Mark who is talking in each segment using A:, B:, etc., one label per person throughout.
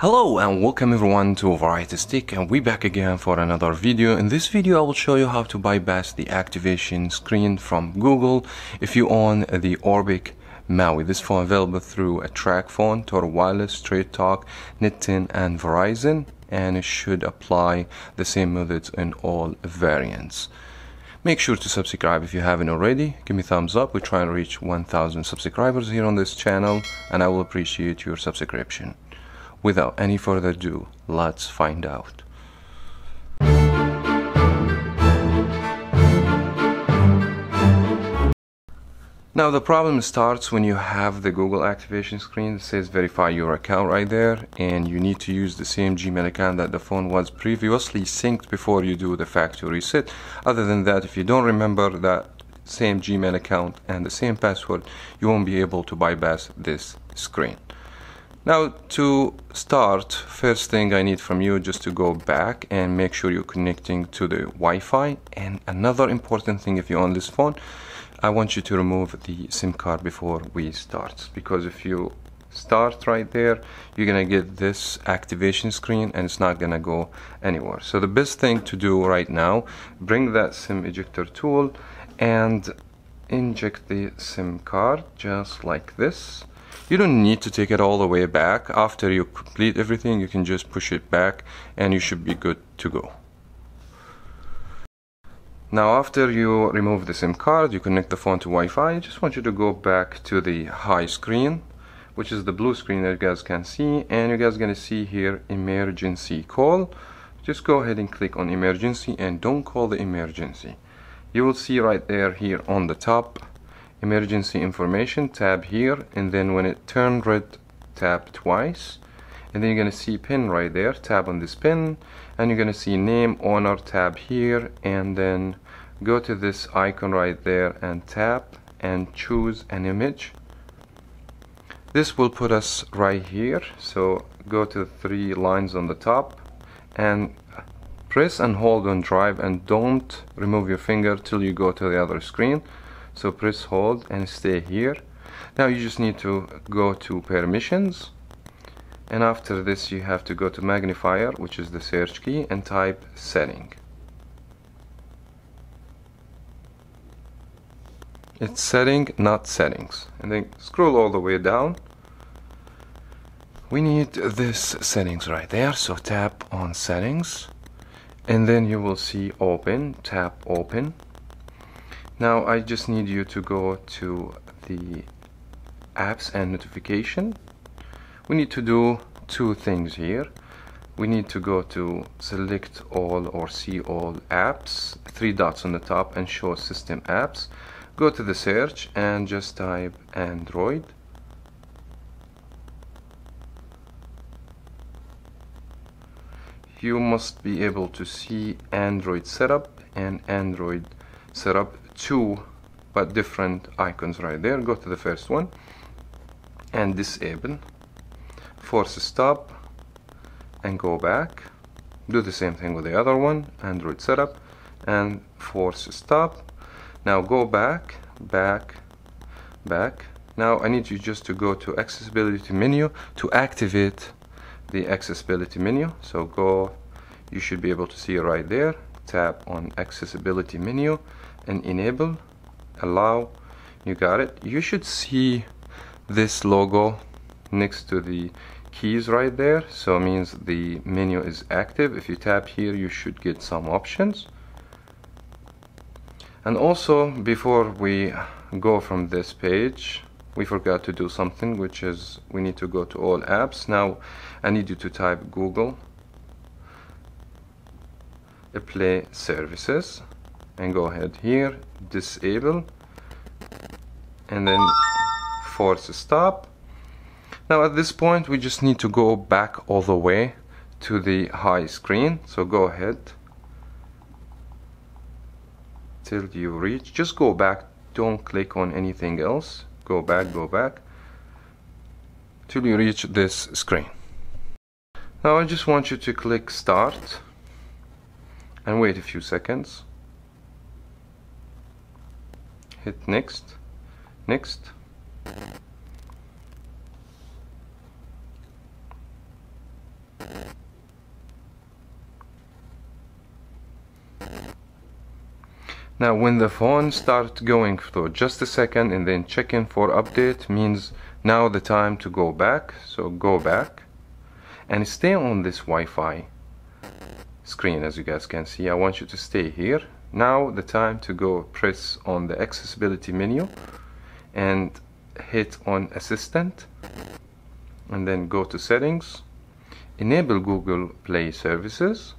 A: Hello and welcome everyone to Variety Stick and we're back again for another video. In this video I will show you how to bypass the activation screen from Google if you own the Orbic Maui. This phone available through a track phone, Total Wireless, Straight Talk, Nitin and Verizon and it should apply the same methods in all variants. Make sure to subscribe if you haven't already. Give me thumbs up. We're trying to reach 1000 subscribers here on this channel and I will appreciate your subscription. Without any further ado, let's find out. Now the problem starts when you have the Google activation screen that says verify your account right there and you need to use the same Gmail account that the phone was previously synced before you do the factory reset. Other than that, if you don't remember that same Gmail account and the same password, you won't be able to bypass this screen. Now to start, first thing I need from you just to go back and make sure you're connecting to the Wi-Fi. And another important thing if you're on this phone, I want you to remove the SIM card before we start. Because if you start right there you're gonna get this activation screen and it's not gonna go anywhere. So the best thing to do right now bring that SIM ejector tool and inject the SIM card just like this you don't need to take it all the way back. After you complete everything, you can just push it back and you should be good to go. Now after you remove the SIM card, you connect the phone to Wi-Fi. I just want you to go back to the high screen, which is the blue screen that you guys can see. And you guys gonna see here emergency call. Just go ahead and click on emergency and don't call the emergency. You will see right there here on the top emergency information tab here and then when it turn red tap twice. And then you're gonna see pin right there tap on this pin and you're gonna see name owner tab here and then go to this icon right there and tap and choose an image. This will put us right here so go to the three lines on the top and press and hold on drive and don't remove your finger till you go to the other screen so press hold and stay here. Now you just need to go to permissions. And after this you have to go to magnifier which is the search key and type setting. It's setting not settings. And then scroll all the way down. We need this settings right there. So tap on settings. And then you will see open tap open now I just need you to go to the apps and notification. We need to do two things here. We need to go to select all or see all apps three dots on the top and show system apps. Go to the search and just type Android. You must be able to see Android setup and Android setup two but different icons right there. Go to the first one and disable. Force stop and go back. Do the same thing with the other one Android setup and force stop. Now go back back back. Now I need you just to go to accessibility menu to activate the accessibility menu. So go you should be able to see right there. Tap on accessibility menu and enable allow you got it. You should see this logo next to the keys right there. So means the menu is active. If you tap here you should get some options. And also before we go from this page we forgot to do something which is we need to go to all apps. Now I need you to type Google Play services and go ahead here disable and then force stop. Now at this point we just need to go back all the way to the high screen. So go ahead. Till you reach just go back. Don't click on anything else. Go back go back. Till you reach this screen. Now I just want you to click start and wait a few seconds hit next. Next. Now when the phone start going for just a second and then checking for update means now the time to go back. So go back and stay on this Wi-Fi screen as you guys can see. I want you to stay here. Now the time to go press on the accessibility menu and hit on assistant and then go to settings. Enable Google Play services.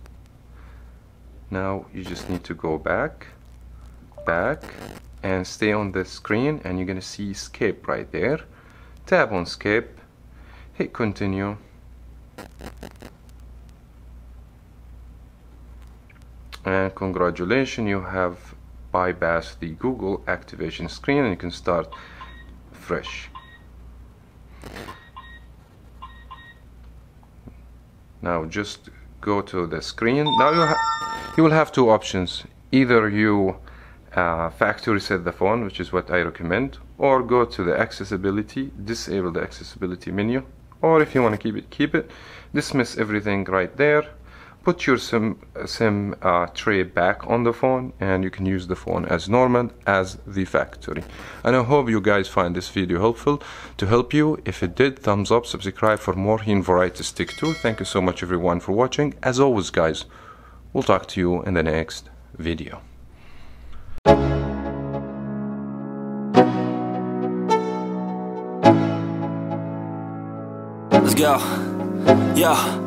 A: Now you just need to go back back and stay on the screen and you're gonna see Skype right there. Tap on Skype hit continue and congratulations you have bypassed the Google activation screen and you can start fresh. Now just go to the screen. Now you, you will have two options. Either you uh, factory reset the phone which is what I recommend or go to the accessibility disable the accessibility menu or if you want to keep it keep it dismiss everything right there put your SIM, SIM uh, tray back on the phone and you can use the phone as normal as the factory. And I hope you guys find this video helpful. To help you, if it did, thumbs up, subscribe for more Heen Variety Stick Tool. Thank you so much everyone for watching. As always guys, we'll talk to you in the next video.
B: Let's go. Yeah.